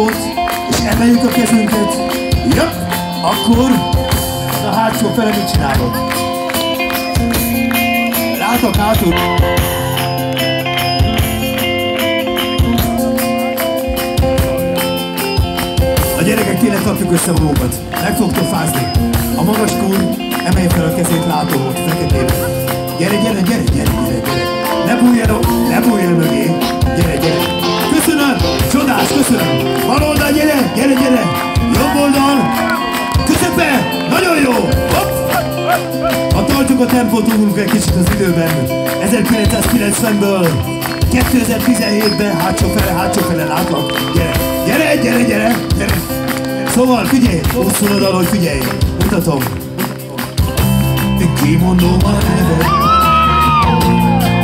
Tempót, és emeljük a kezünket, ja, akkor a hátsó fele mit csinálod? Látok hátul. A gyerekek tényleg kapjuk össze magukat. Meg fogtok fázni. A magas kúr emelje fel a kezét látom ott feketében. Gyere, gyere, gyere, gyere, gyere, gyere. Ne bújjanak, ne bújjál mögé. Gyere, gyere. Köszönöm. Bal oldal, gyere, gyere, gyere. Jobb oldal. Közepe, nagyon jó. Hopp. Ha tartjuk a tempót, ugrunk egy kicsit az időben. 1990-ből 2017-ben hátsó fele, hátsó fele látlak. Gyere, gyere, gyere, gyere, gyere. Szóval figyelj, hosszú hogy figyelj, mutatom. Én kimondom a neved,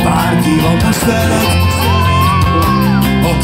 bárki van most veled. Ha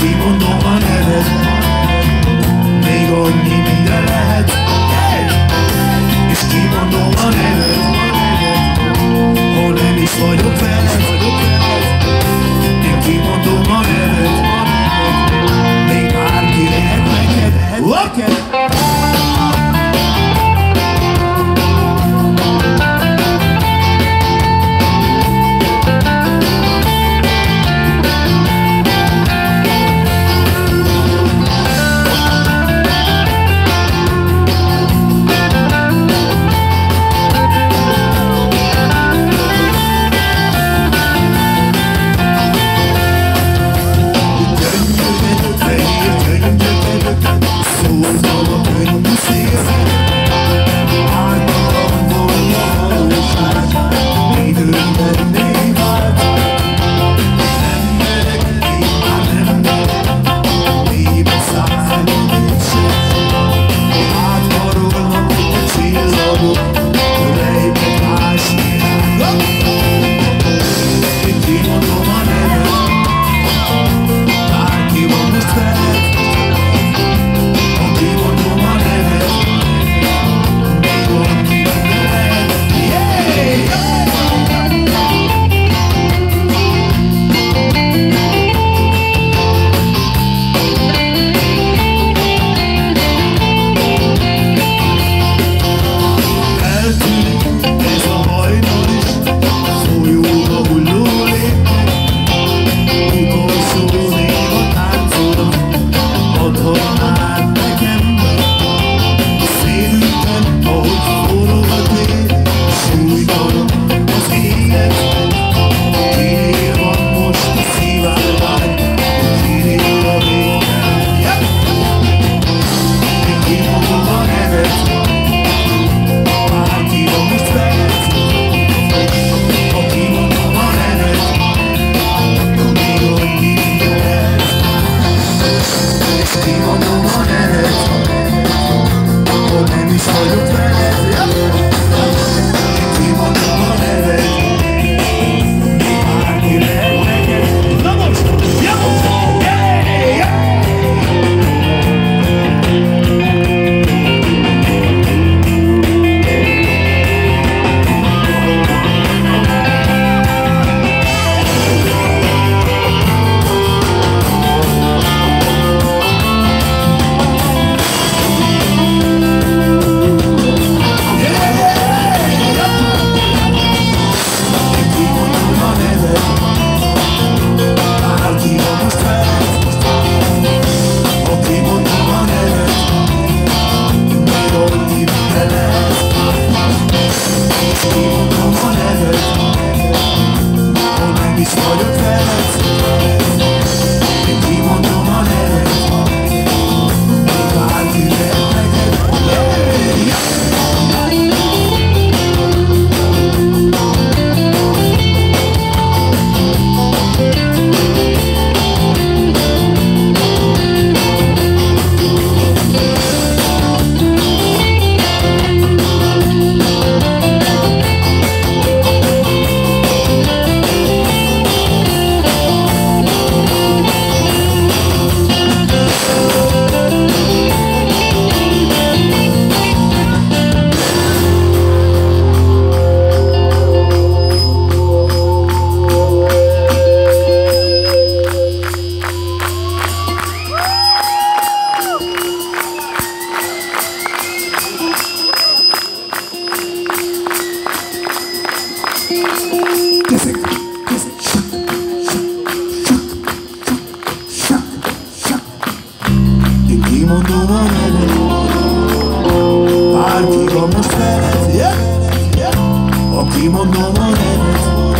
moreno,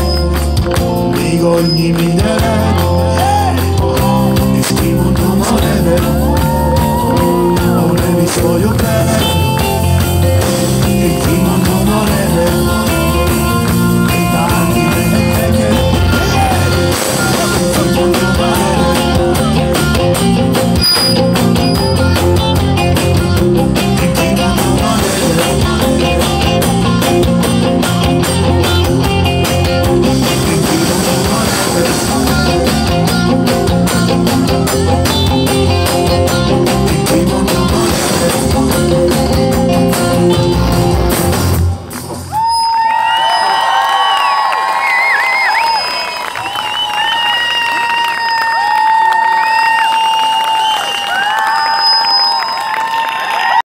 you mi dedo, escribo no moreno, ahora mi soy.